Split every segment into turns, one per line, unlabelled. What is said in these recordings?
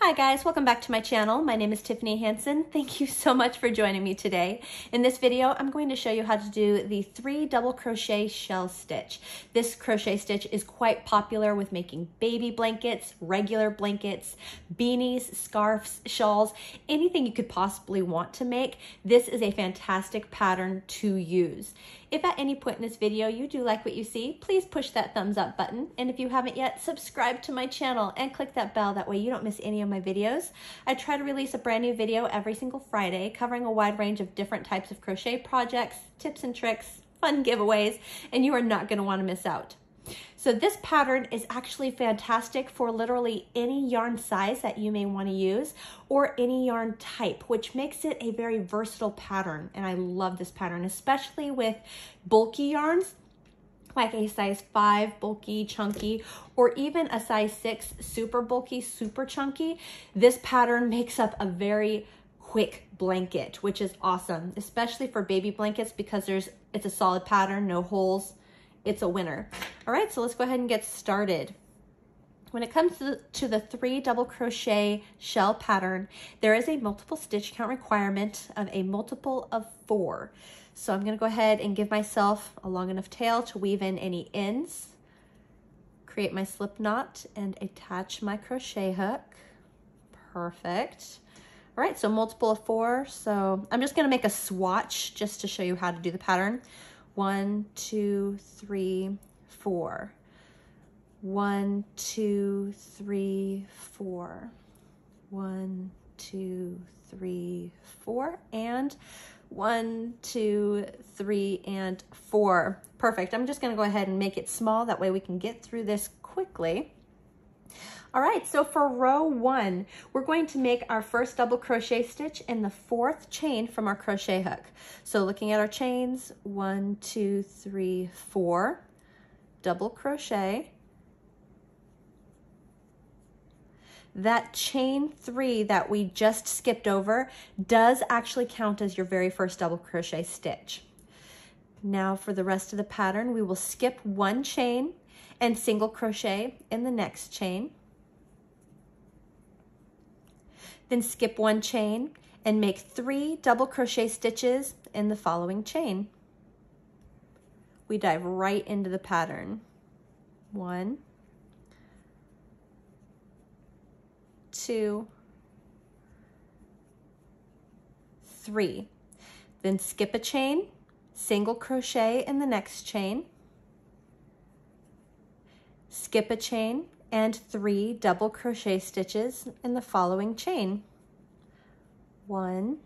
Hi guys, welcome back to my channel. My name is Tiffany Hansen. Thank you so much for joining me today. In this video, I'm going to show you how to do the three double crochet shell stitch. This crochet stitch is quite popular with making baby blankets, regular blankets, beanies, scarves, shawls, anything you could possibly want to make. This is a fantastic pattern to use. If at any point in this video you do like what you see, please push that thumbs up button. And if you haven't yet, subscribe to my channel and click that bell. That way you don't miss any of my videos. I try to release a brand new video every single Friday covering a wide range of different types of crochet projects, tips and tricks, fun giveaways, and you are not going to want to miss out. So this pattern is actually fantastic for literally any yarn size that you may want to use or any yarn type, which makes it a very versatile pattern. And I love this pattern, especially with bulky yarns like a size 5 bulky chunky or even a size 6 super bulky super chunky this pattern makes up a very quick blanket which is awesome especially for baby blankets because there's it's a solid pattern no holes it's a winner. All right so let's go ahead and get started when it comes to the, to the three double crochet shell pattern, there is a multiple stitch count requirement of a multiple of four. So I'm going to go ahead and give myself a long enough tail to weave in any ends, create my slip knot, and attach my crochet hook. Perfect. All right, so multiple of four. So I'm just going to make a swatch just to show you how to do the pattern. One, two, three, four. One, two, three, four. One, two, three, four. And one, two, three, and four. Perfect. I'm just going to go ahead and make it small. That way we can get through this quickly. All right, so for row one, we're going to make our first double crochet stitch in the fourth chain from our crochet hook. So looking at our chains, one, two, three, four, double crochet, that chain three that we just skipped over does actually count as your very first double crochet stitch. Now for the rest of the pattern, we will skip one chain and single crochet in the next chain. Then skip one chain and make three double crochet stitches in the following chain. We dive right into the pattern. One, two, three. Then skip a chain, single crochet in the next chain, skip a chain, and three double crochet stitches in the following chain. One,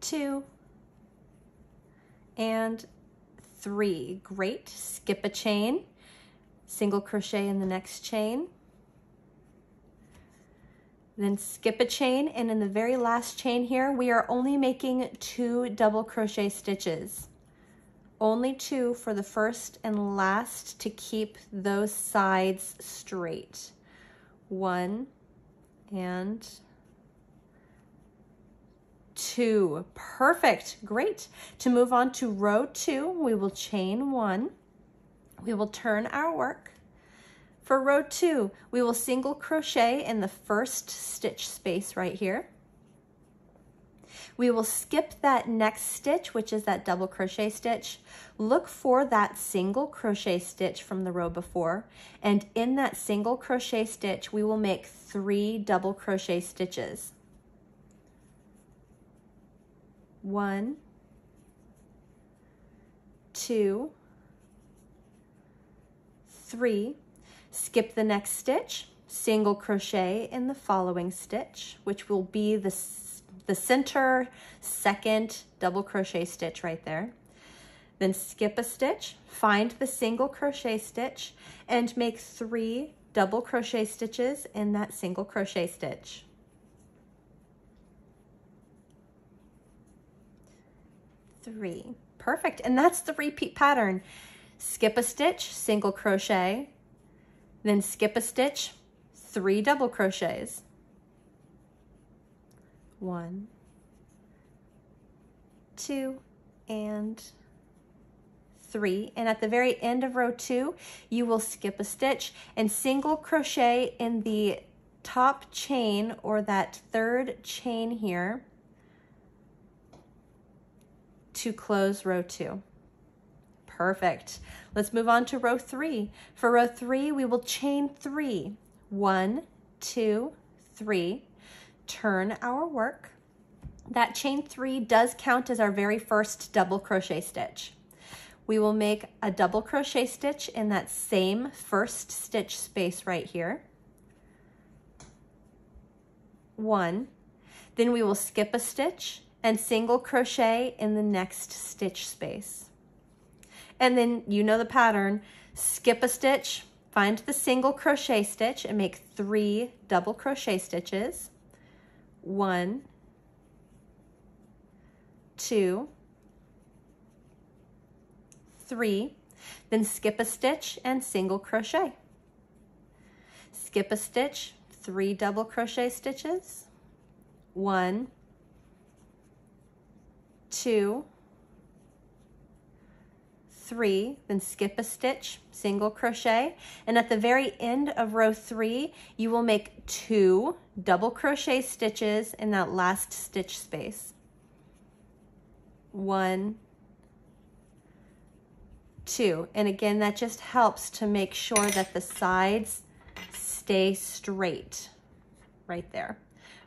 two, and three. Great. Skip a chain, single crochet in the next chain, then skip a chain and in the very last chain here we are only making two double crochet stitches. Only two for the first and last to keep those sides straight. One and two. Perfect. Great. To move on to row two we will chain one we will turn our work. For row two, we will single crochet in the first stitch space right here. We will skip that next stitch, which is that double crochet stitch. Look for that single crochet stitch from the row before. And in that single crochet stitch, we will make three double crochet stitches. One, two, three, skip the next stitch, single crochet in the following stitch, which will be the, the center second double crochet stitch right there. Then skip a stitch, find the single crochet stitch, and make three double crochet stitches in that single crochet stitch. Three. Perfect. And that's the repeat pattern skip a stitch, single crochet, then skip a stitch, three double crochets. One, two, and three, and at the very end of row two, you will skip a stitch and single crochet in the top chain or that third chain here to close row two. Perfect. Let's move on to row three. For row three, we will chain three. One, two, three. Turn our work. That chain three does count as our very first double crochet stitch. We will make a double crochet stitch in that same first stitch space right here. One. Then we will skip a stitch and single crochet in the next stitch space. And then you know the pattern, skip a stitch, find the single crochet stitch and make three double crochet stitches. One, two, three, then skip a stitch and single crochet. Skip a stitch, three double crochet stitches, one, two, three, then skip a stitch, single crochet, and at the very end of row three, you will make two double crochet stitches in that last stitch space. One, two, and again, that just helps to make sure that the sides stay straight right there.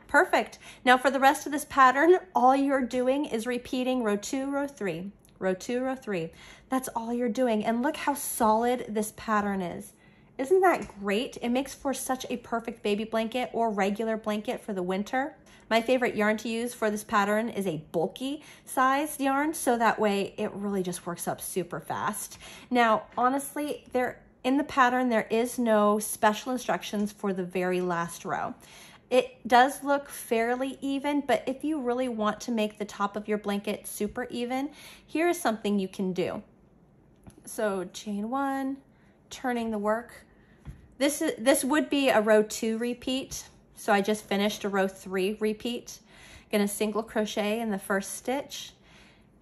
Perfect. Now for the rest of this pattern, all you're doing is repeating row two, row three, row two, row three. That's all you're doing. And look how solid this pattern is. Isn't that great? It makes for such a perfect baby blanket or regular blanket for the winter. My favorite yarn to use for this pattern is a bulky sized yarn, so that way it really just works up super fast. Now, honestly, there in the pattern, there is no special instructions for the very last row. It does look fairly even, but if you really want to make the top of your blanket super even, here is something you can do. So chain one, turning the work. This, is, this would be a row two repeat. So I just finished a row three repeat. Gonna single crochet in the first stitch,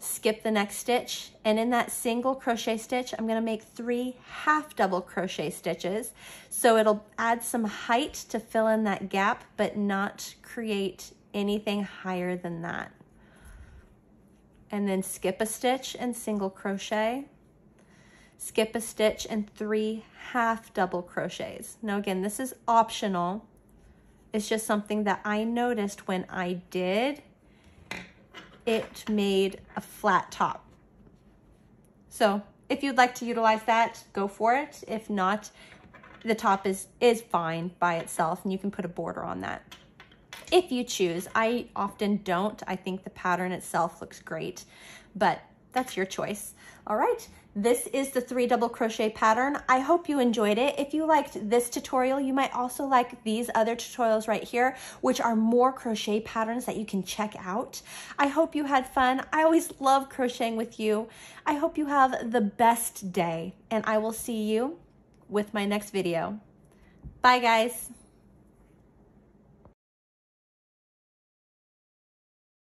skip the next stitch, and in that single crochet stitch, I'm gonna make three half double crochet stitches. So it'll add some height to fill in that gap, but not create anything higher than that. And then skip a stitch and single crochet, skip a stitch and three half double crochets. Now again, this is optional. It's just something that I noticed when I did, it made a flat top. So if you'd like to utilize that, go for it. If not, the top is, is fine by itself and you can put a border on that. If you choose, I often don't. I think the pattern itself looks great, but that's your choice. All right, this is the three double crochet pattern. I hope you enjoyed it. If you liked this tutorial, you might also like these other tutorials right here, which are more crochet patterns that you can check out. I hope you had fun. I always love crocheting with you. I hope you have the best day, and I will see you with my next video. Bye, guys.